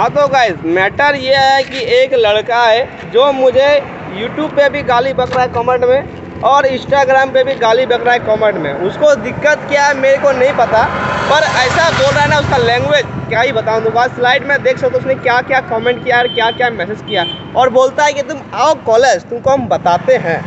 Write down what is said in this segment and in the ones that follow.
हाँ तो guys matter ये है कि एक लड़का है जो मुझे यूट्यूब पे भी गाली बक रहा है कमेंट में और इंस्टाग्राम पे भी गाली बक रहा है कमेंट में। उसको दिक्कत क्या है, मेरे को नहीं पता, पर ऐसा बोल रहा है ना उसका लैंग्वेज क्या ही बताऊँ तो बात स्लाइड में देख सकते हो उसने क्या क्या कमेंट किया और क्या क्या मैसेज किया और बोलता है कि तुम आओ कॉलेज तुमको हम बताते हैं।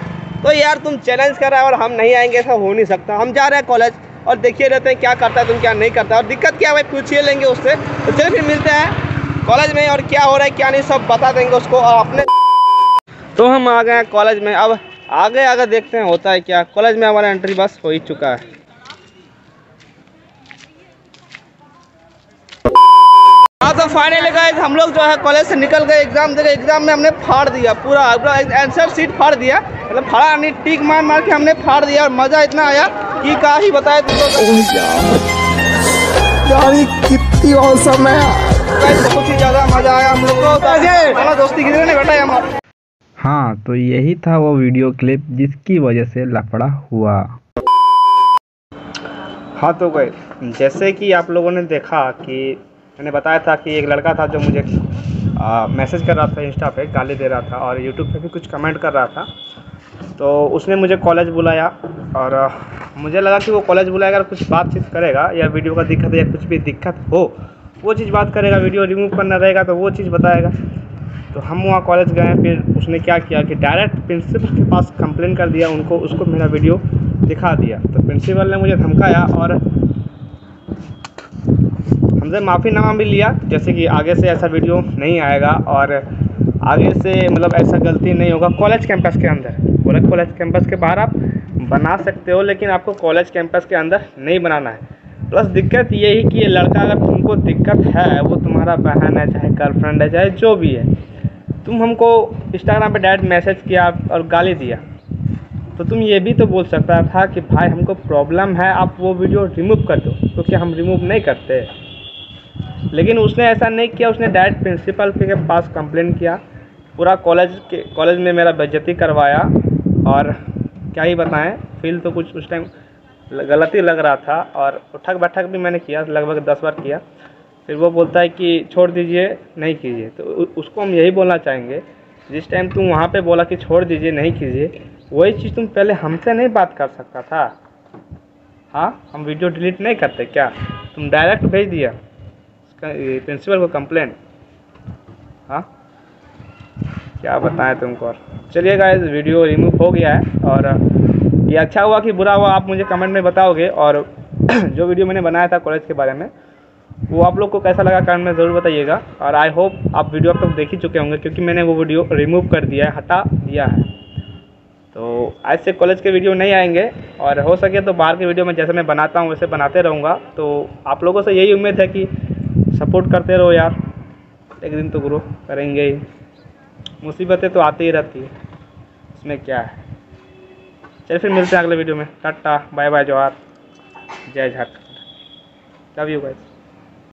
तो यार, तुम चैलेंज कर रहा है और हम नहीं आएँगे, ऐसा हो नहीं सकता। हम जा रहे हैं कॉलेज और देखिए रहते हैं क्या करता है, तुम क्या नहीं करता। और दिक्कत क्या है भाई, पूछिए लेंगे उससे। तो चलिए फिर मिलते हैं। कॉलेज में और क्या हो रहा है, क्या नहीं, सब बता देंगे उसको और अपने तो हम आ गए हैं कॉलेज में। अब आगे आगे देखते हैं, होता है क्या? कॉलेज में हमारा एंट्री बस हो ही चुका है। हाँ तो फाइनली गाइस हम लोग जो है कॉलेज से निकल गए। एग्ज़ाम दे एग्ज़ाम में हमने फाड़ दिया पूरा पूरा आंसर सीट फाड़ दिया। मतलब फाड़ा नहीं, टीक मार मार के हमने फाड़ दिया और मज़ा इतना आया कि का ही बताया यार ये कितनी है बहुत ही ज़्यादा मज़ा आया हम लोग को। दोस्ती किधर ने बेटा हमारा? हाँ तो यही था वो वीडियो क्लिप जिसकी वजह से लफड़ा हुआ। हाँ तो गए जैसे कि आप लोगों ने देखा कि मैंने बताया था कि एक लड़का था जो मुझे आ, मैसेज कर रहा था इंस्टा पे गाली दे रहा था और यूट्यूब पे भी कुछ कमेंट कर रहा था। तो उसने मुझे कॉलेज बुलाया और आ, मुझे लगा कि वो कॉलेज बुलाएगा और कुछ बातचीत करेगा या वीडियो का दिक्कत या कुछ भी दिक्कत हो। वो चीज़ बात करेगा वीडियो रिमूव करना रहेगा तो वो चीज़ बताएगा। तो हम वहाँ कॉलेज गए फिर उसने क्या किया कि डायरेक्ट प्रिंसिपल के पास कंप्लेन कर दिया, उनको, उसको मेरा वीडियो दिखा दिया। तो प्रिंसिपल ने मुझे धमकाया और हमसे माफ़ीनामा भी लिया, जैसे कि आगे से ऐसा वीडियो नहीं आएगा और आगे से मतलब ऐसा गलती नहीं होगा कॉलेज कैंपस के अंदर। बोला कॉलेज कैंपस के बाहर आप बना सकते हो, लेकिन आपको कॉलेज कैंपस के अंदर नहीं बनाना है। प्लस दिक्कत यही कि ये लड़का अगर तुमको दिक्कत है, वो तुम्हारा बहन है, चाहे गर्लफ्रेंड है, चाहे जो भी है, तुम हमको इंस्टाग्राम पे डायरेक्ट मैसेज किया और गाली दिया। तो तुम ये भी तो बोल सकता था कि भाई हमको प्रॉब्लम है, आप वो वीडियो रिमूव कर दो, क्योंकि तो हम रिमूव नहीं करते। लेकिन उसने ऐसा नहीं किया, उसने डायरेक्ट प्रिंसिपल के पास कंप्लेन किया। पूरा कॉलेज के कॉलेज में मेरा बेइज्जती करवाया। और क्या ही बताएँ फील तो कुछ उस टाइम गलती लग रहा था और उठक बैठक भी मैंने किया, लगभग दस बार किया। फिर वो बोलता है कि छोड़ दीजिए, नहीं कीजिए। तो उसको हम यही बोलना चाहेंगे, जिस टाइम तुम वहाँ पे बोला कि छोड़ दीजिए, नहीं कीजिए, वही चीज़ तुम पहले हमसे नहीं बात कर सकता था। हाँ हम वीडियो डिलीट नहीं करते क्या? तुम डायरेक्ट भेज दिया। प्रिंसिपल को कंप्लेन। हाँ? क्या बताएँ तुमको चलिए गाइस वीडियो रिमूव हो गया है और ये अच्छा हुआ कि बुरा हुआ, आप मुझे कमेंट में बताओगे और जो वीडियो मैंने बनाया था कॉलेज के बारे में, वो आप लोग को कैसा लगा कमेंट में ज़रूर बताइएगा। और आई होप आप वीडियो अब तक देख ही चुके होंगे, क्योंकि मैंने वो वीडियो रिमूव कर दिया है, हटा दिया है। तो आज से कॉलेज के वीडियो नहीं आएँगे, और हो सके तो बाहर के वीडियो में जैसे मैं बनाता हूँ, वैसे बनाते रहूँगा। तो आप लोगों से यही उम्मीद है कि सपोर्ट करते रहो यार। एक दिन तो ग्रो करेंगे ही। मुसीबतें तो आती ही रहती है। इसमें क्या है? चलिए फिर मिलते हैं अगले वीडियो में। Tata bye bye Jawahar. जय झारखंड। Love you guys